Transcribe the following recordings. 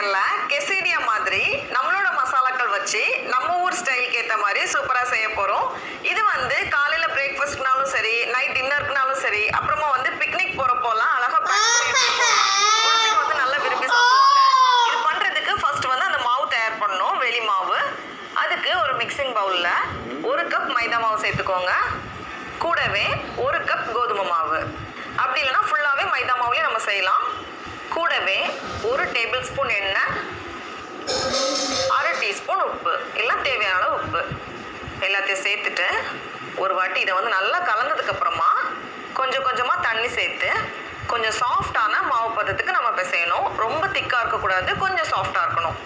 கிச்சனில் கெசேடியா மாதிரி நம்மளோட மசாலாக்கள் வச்சு நம்ம ஊர் ஸ்டைலுக்கு ஏற்ற மாதிரி சூப்பராக செய்ய போகிறோம் இது வந்து காலையில் பிரேக்ஃபாஸ்ட்னாலும் சரி நைட் டின்னருக்குனாலும் சரி அப்புறமா வந்து பிக்னிக் போகிறப்போலாம் அழகாக வந்து நல்லா விரும்பி சாப்பிடுவாங்க. இது பண்ணுறதுக்கு ஃபர்ஸ்ட் வந்து அந்த மாவு தயார் பண்ணணும் வெளி மாவு. அதுக்கு ஒரு மிக்சிங் பவுலில் ஒரு கப் மைதா மாவு சேர்த்துக்கோங்க. கூடவே ஒரு கப் கோதுமை மாவு. அப்படி இல்லைன்னா ஃபுல்லாகவே மைதா மாவுலேயே நம்ம செய்யலாம். கூடவே ஒரு டேபிள் ஸ்பூன் எண்ணெய் அரை டீஸ்பூன் உப்பு. எல்லாம் தேவையான அளவு உப்பு. எல்லாத்தையும் சேர்த்துட்டு ஒரு வாட்டி இதை வந்து நல்லா கலந்ததுக்கப்புறமா கொஞ்சம் கொஞ்சமாக தண்ணி சேர்த்து கொஞ்சம் சாஃப்டான மாவு பதத்துக்கு நம்ம பிசையணும். ரொம்ப திக்காக இருக்கக்கூடாது கொஞ்சம் சாஃப்டாக இருக்கணும்.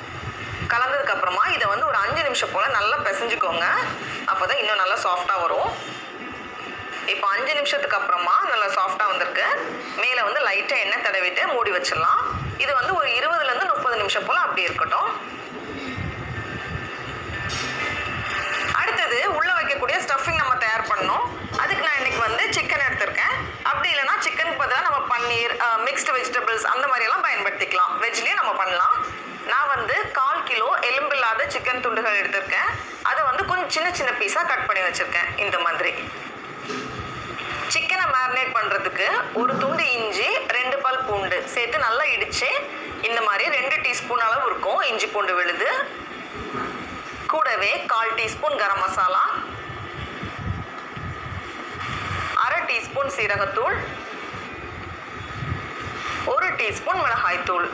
கலந்ததுக்கப்புறமா இதை வந்து ஒரு அஞ்சு நிமிஷம் போல் நல்லா பிசைஞ்சுக்கோங்க. அப்போ தான் இன்னும் நல்லா சாஃப்டாக வரும். இப்போ அஞ்சு நிமிஷத்துக்கு அப்புறமா நல்லா சாஃப்டாக வந்திருக்கு. மேலே வந்து லைட்டாக எண்ணெய் தடவிட்டு மூடி வச்சிடலாம். இது வந்து ஒரு இருபதுலேருந்து முப்பது நிமிஷம் போல் அப்படி இருக்கட்டும். அடுத்தது உள்ளே வைக்கக்கூடிய ஸ்டஃபிங் நம்ம தயார் பண்ணணும். அதுக்கு நான் இன்னைக்கு வந்து சிக்கன் எடுத்திருக்கேன். அப்படி இல்லைன்னா சிக்கன் பதிலாக நம்ம பன்னீர் மிக்ஸ்டு வெஜிடபிள்ஸ் அந்த மாதிரியெல்லாம் பயன்படுத்திக்கலாம். வெஜ்லேயும் நம்ம பண்ணலாம். நான் வந்து கால் கிலோ எலும்பில்லாத சிக்கன் துண்டுகள் எடுத்திருக்கேன். அதை வந்து கொஞ்சம் சின்ன சின்ன பீஸாக கட் பண்ணி வச்சுருக்கேன் இந்த மாதிரி. மேரினேட் பண்ணுறதுக்கு ஒரு துண்டு இஞ்சி ரெண்டு பல் பூண்டு சேர்த்து நல்லா இடித்து இந்த மாதிரி ரெண்டு டீஸ்பூன் அளவு இருக்கும். இஞ்சி பூண்டு விழுது. கூடவே கால் டீஸ்பூன் கரம் மசாலா அரை டீஸ்பூன் சீரகத்தூள் ஒரு டீஸ்பூன் மிளகாய்த்தூள்.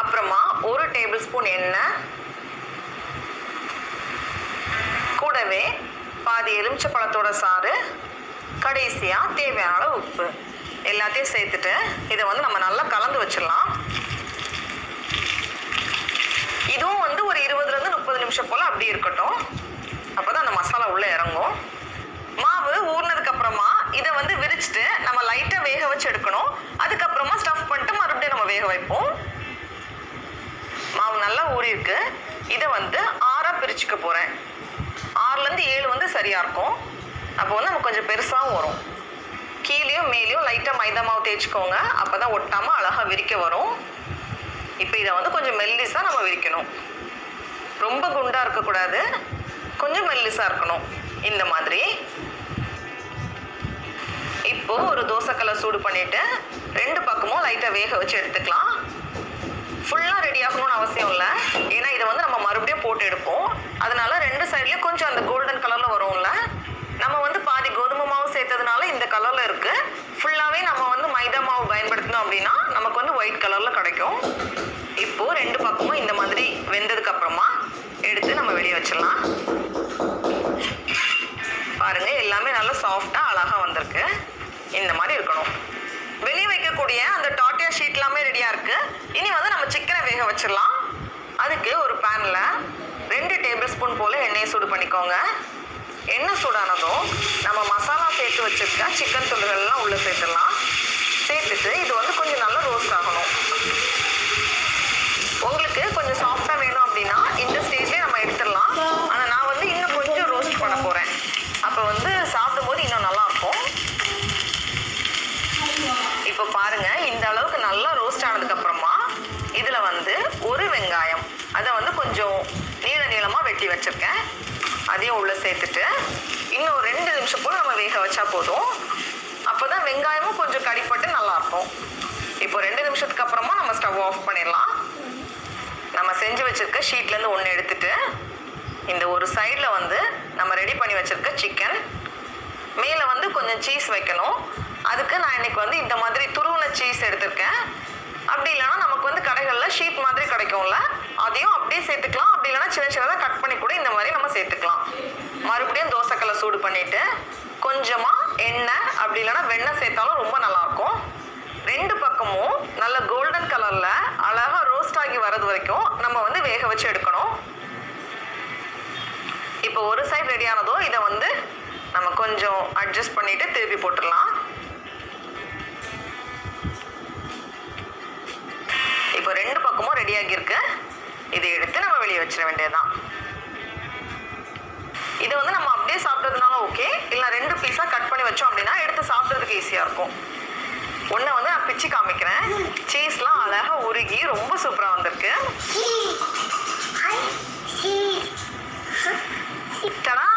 அப்புறமா ஒரு டேபிள் ஸ்பூன் எண்ணெய் கூடவே பாதி எலுமிச்சை பழத்தோட சாறு கடைசியாக தேவையான அளவு உப்பு. எல்லாத்தையும் சேர்த்துட்டு இதை வந்து நம்ம நல்லா கலந்து வச்சிடலாம். இதுவும் வந்து ஒரு இருபதுலேருந்து முப்பது நிமிஷம் போல் அப்படி இருக்கட்டும். அப்போ தான் அந்த மசாலா உள்ளே இறங்கும். மாவு ஊறினதுக்கப்புறமா இதை வந்து விரிச்சிட்டு நம்ம லைட்டாக வேக வச்சு எடுக்கணும். அதுக்கப்புறமா ஸ்டஃப் பண்ணிட்டு மறுபடியும் நம்ம வேக வைப்போம். மாவு நல்லா ஊறியிருக்கு. இதை வந்து ஆறாக பிரிச்சுக்க போகிறேன் ஆறுலேருந்து ஏழு வந்து சரியாக இருக்கும். அப்போ வந்து நமக்கு கொஞ்சம் பெருசாகவும் வரும். கீழேயும் மேலேயும் லைட்டாக மைதா மாவு தேய்ச்சிக்கோங்க. அப்போ தான் ஒட்டாமல் அழகாக விரிக்க வரும். இப்போ இதை வந்து கொஞ்சம் மெல்லிஸாக நம்ம விரிக்கணும். ரொம்ப குண்டாக இருக்கக்கூடாது. கொஞ்சம் மெல்லிஸாக இருக்கணும். இந்த மாதிரி. இப்போ ஒரு தோசைக்கல்லை சூடு பண்ணிவிட்டு ரெண்டு பக்கமும் லைட்டாக வேக வச்சு எடுத்துக்கலாம். ஃபுல்லாக ரெடி ஆகணும்னு அவசியம் இல்லை. ஏன்னா இதை வந்து நம்ம மறுபடியும் சாஃப்டாக அழகாக வந்திருக்கு. இந்த மாதிரி இருக்கணும். வெளியே வைக்கக்கூடிய அந்த டாட்டியா ஷீட் எல்லாமே ரெடியாக இருக்குது இனி வந்து நம்ம சிக்கனை வேக வச்சிடலாம். அதுக்கு ஒரு பேனில் ரெண்டு டேபிள் ஸ்பூன் போல் எண்ணெயை சூடு பண்ணிக்கோங்க. எண்ணெய் சூடானதும் நம்ம மசாலா சேர்த்து வச்சுருக்க சிக்கன் துண்டுகள்லாம் உள்ளே சேர்த்துடலாம். சேர்த்துட்டு இது வந்து கொஞ்சம் நல்லா ரோஸ்ட் ஆகணும். இப்போ பாருங்க இந்த அளவுக்கு நல்லா ரோஸ்ட் ஆனதுக்கு அப்புறமா இதுல வந்து ஒரு வெங்காயம். அதை வந்து கொஞ்சம் நீள நீளமா வெட்டி வச்சிருக்கேன். அதையும் உள்ள சேர்த்துட்டு இன்னும் ஒரு ரெண்டு நிமிஷம் கூட நம்ம வேக வச்சா போதும். அப்போதான் வெங்காயமும் கொஞ்சம் கடிப்பட்டு நல்லா இருக்கும் இப்போ ரெண்டு நிமிஷத்துக்கு அப்புறமா நம்ம ஸ்டவ் ஆஃப் பண்ணிடலாம். நம்ம செஞ்சு வச்சிருக்க ஷீட்லேருந்து ஒன்று எடுத்துட்டு இந்த ஒரு சைடில் வந்து நம்ம ரெடி பண்ணி வச்சிருக்க சிக்கன் மேலே வந்து கொஞ்சம் சீஸ் வைக்கணும். அதுக்கு நான் இன்னைக்கு வந்து இந்த மாதிரி துருவன சீஸ் எடுத்திருக்கேன். அப்படி இல்லைனா நமக்கு வந்து கடைகளில் ஷீட் மாதிரி கிடைக்கும்ல அதையும் அப்படியே சேர்த்துக்கலாம். அப்படி இல்லைன்னா சின்ன சின்னதாக கட் பண்ணி கூட இந்த மாதிரி நம்ம சேர்த்துக்கலாம். மறுபடியும் தோசைக்கல்லை சூடு பண்ணிட்டு கொஞ்சமாக எண்ணெய் அப்படி இல்லைன்னா வெண்ணெய் சேர்த்தாலும் ரொம்ப நல்லாயிருக்கும். ரெண்டு பக்கமும் நல்ல கோல்டன் கலரில் அழகாக ரோஸ்ட் ஆகி வர்றது வரைக்கும் நம்ம வந்து வேக வச்சு எடுக்கணும். இப்போ ஒரு சைடு ரெடி ஆனதோ இதை வந்து நம்ம கொஞ்சம் அட்ஜஸ்ட் பண்ணிட்டு திருப்பி போட்டுடலாம். இப்போ ரெண்டு பக்கமும் ரெடி ஆகியிருக்கு. இதை எடுத்து நம்ம வெளியே வச்சிட வேண்டியதுதான். இது வந்து நம்ம அப்படியே சாப்பிட்றதுனால ஓகே இல்லை ரெண்டு பீஸாக கட் பண்ணி வச்சோம் அப்படின்னா எடுத்து சாப்பிட்றதுக்கு ஈஸியாக இருக்கும். ஒன்றை வந்து நான் பிச்சு காமிக்கிறேன். சீஸ்லாம் அழகாக உருகி ரொம்ப சூப்பராக வந்திருக்கு. டடா